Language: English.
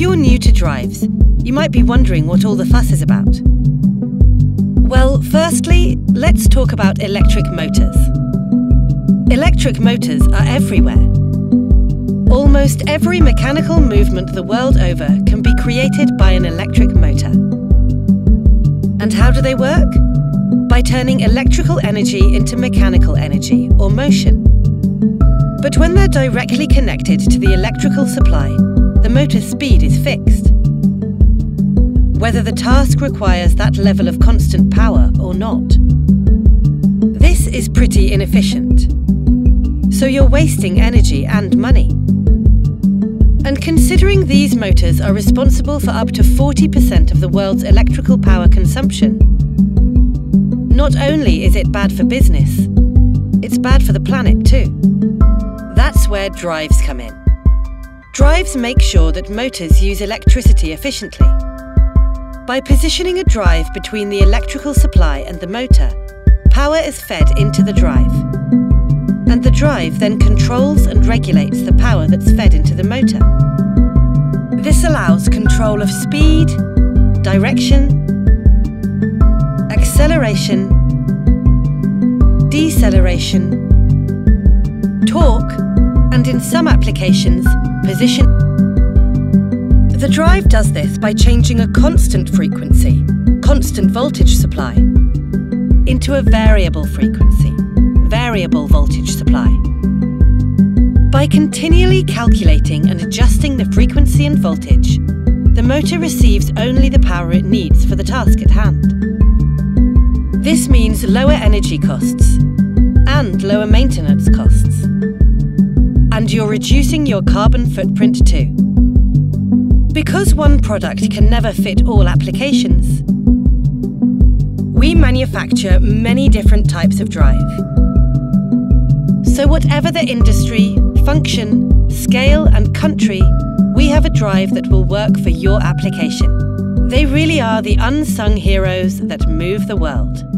you're new to drives, you might be wondering what all the fuss is about. Well, firstly, let's talk about electric motors. Electric motors are everywhere. Almost every mechanical movement the world over can be created by an electric motor. And how do they work? By turning electrical energy into mechanical energy, or motion. But when they're directly connected to the electrical supply, the motor's speed is fixed. Whether the task requires that level of constant power or not. This is pretty inefficient. So you're wasting energy and money. And considering these motors are responsible for up to 40% of the world's electrical power consumption, not only is it bad for business, it's bad for the planet too. That's where drives come in. Drives make sure that motors use electricity efficiently. By positioning a drive between the electrical supply and the motor, power is fed into the drive. And the drive then controls and regulates the power that's fed into the motor. This allows control of speed, direction, acceleration, deceleration, and in some applications, position. The drive does this by changing a constant frequency, constant voltage supply, into a variable frequency, variable voltage supply. By continually calculating and adjusting the frequency and voltage, the motor receives only the power it needs for the task at hand. This means lower energy costs and lower maintenance costs. And you're reducing your carbon footprint too. Because one product can never fit all applications, we manufacture many different types of drive. So whatever the industry, function, scale and country, we have a drive that will work for your application. They really are the unsung heroes that move the world.